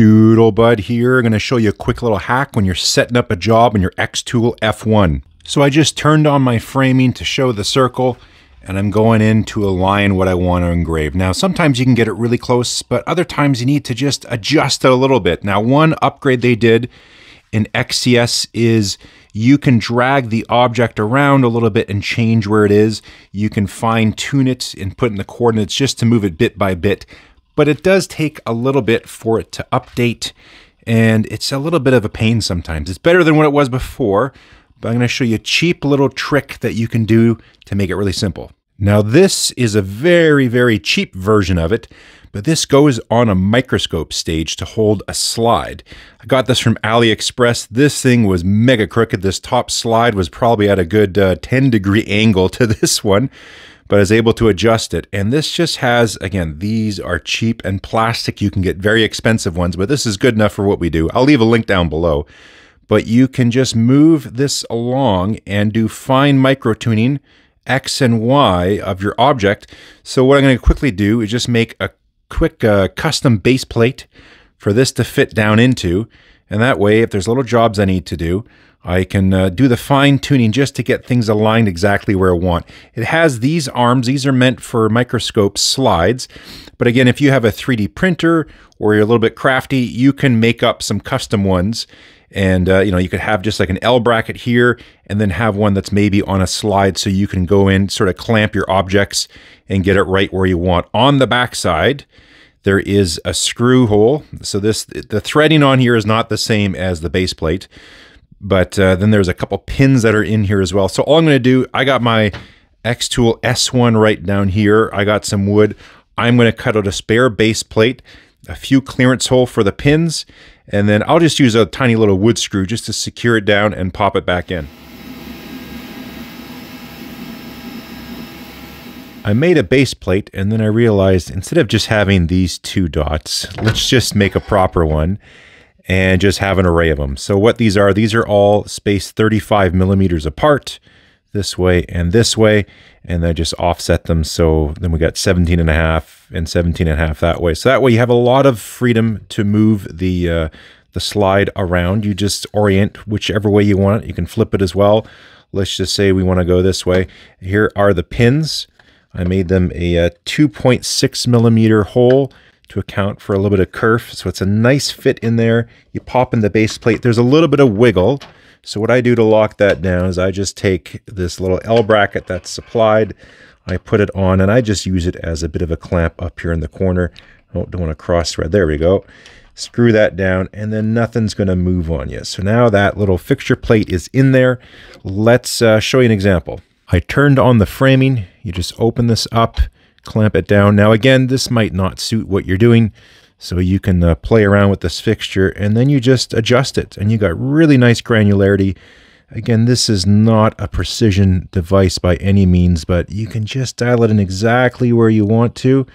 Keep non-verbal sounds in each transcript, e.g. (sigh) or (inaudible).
Doodlebud here. I'm going to show you a quick little hack when you're setting up a job in your Xtool F1. So I just turned on my framing to show the circle and I'm going in to align what I want to engrave. Now, sometimes you can get it really close, but other times you need to just adjust it a little bit. Now, one upgrade they did in XCS is you can drag the object around a little bit and change where it is. You can fine tune it and put in the coordinates just to move it bit by bit but it does take a little bit for it to update and it's a little bit of a pain sometimes. It's better than what it was before, but I'm going to show you a cheap little trick that you can do to make it really simple. Now this is a very, very cheap version of it, but this goes on a microscope stage to hold a slide. I got this from AliExpress. This thing was mega crooked. This top slide was probably at a good uh, 10 degree (laughs) angle to this one but is able to adjust it. And this just has, again, these are cheap and plastic. You can get very expensive ones, but this is good enough for what we do. I'll leave a link down below. But you can just move this along and do fine micro tuning X and Y of your object. So what I'm going to quickly do is just make a quick uh, custom base plate for this to fit down into. And that way, if there's little jobs I need to do, I can uh, do the fine tuning just to get things aligned exactly where I want. It has these arms. These are meant for microscope slides. But again, if you have a 3D printer or you're a little bit crafty, you can make up some custom ones. And, uh, you know, you could have just like an L bracket here and then have one that's maybe on a slide so you can go in, sort of clamp your objects and get it right where you want. On the back side, there is a screw hole. So this the threading on here is not the same as the base plate. But uh, then there's a couple pins that are in here as well. So all I'm going to do, I got my Xtool S1 right down here. I got some wood. I'm going to cut out a spare base plate, a few clearance hole for the pins, and then I'll just use a tiny little wood screw just to secure it down and pop it back in. I made a base plate and then I realized instead of just having these two dots, let's just make a proper one and just have an array of them. So what these are, these are all spaced 35 millimeters apart this way and this way, and then just offset them. So then we got 17 and a half and 17 and a half that way. So that way you have a lot of freedom to move the, uh, the slide around. You just orient whichever way you want. You can flip it as well. Let's just say we want to go this way. Here are the pins. I made them a, a uh, 2.6 millimeter hole to account for a little bit of kerf. So it's a nice fit in there. You pop in the base plate. There's a little bit of wiggle. So what I do to lock that down is I just take this little L bracket that's supplied, I put it on, and I just use it as a bit of a clamp up here in the corner. Oh, don't want to cross thread. There we go. Screw that down, and then nothing's going to move on you. So now that little fixture plate is in there. Let's uh, show you an example. I turned on the framing. You just open this up clamp it down. Now again, this might not suit what you're doing, so you can uh, play around with this fixture and then you just adjust it and you got really nice granularity. Again, this is not a precision device by any means, but you can just dial it in exactly where you want to.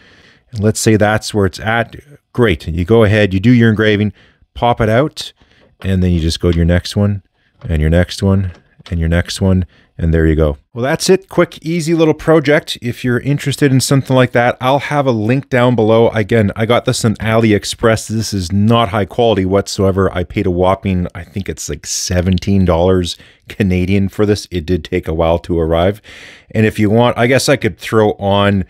And let's say that's where it's at. Great. You go ahead, you do your engraving, pop it out, and then you just go to your next one and your next one and your next one and there you go. Well, that's it. Quick, easy little project. If you're interested in something like that, I'll have a link down below. Again, I got this on AliExpress. This is not high quality whatsoever. I paid a whopping, I think it's like $17 Canadian for this. It did take a while to arrive. And if you want, I guess I could throw on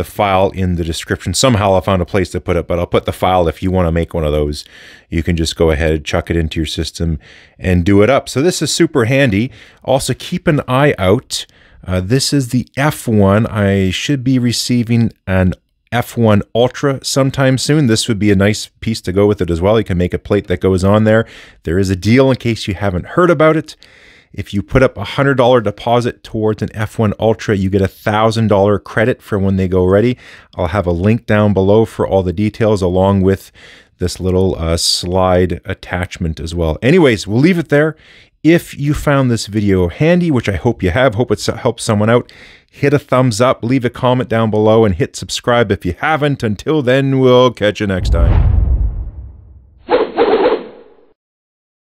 the file in the description. Somehow I found a place to put it, but I'll put the file if you want to make one of those. You can just go ahead, chuck it into your system and do it up. So this is super handy. Also keep an eye out. Uh, this is the F1. I should be receiving an F1 Ultra sometime soon. This would be a nice piece to go with it as well. You can make a plate that goes on there. There is a deal in case you haven't heard about it. If you put up a $100 deposit towards an F1 Ultra, you get a $1,000 credit for when they go ready. I'll have a link down below for all the details along with this little uh, slide attachment as well. Anyways, we'll leave it there. If you found this video handy, which I hope you have, hope it's helped someone out, hit a thumbs up, leave a comment down below, and hit subscribe if you haven't. Until then, we'll catch you next time.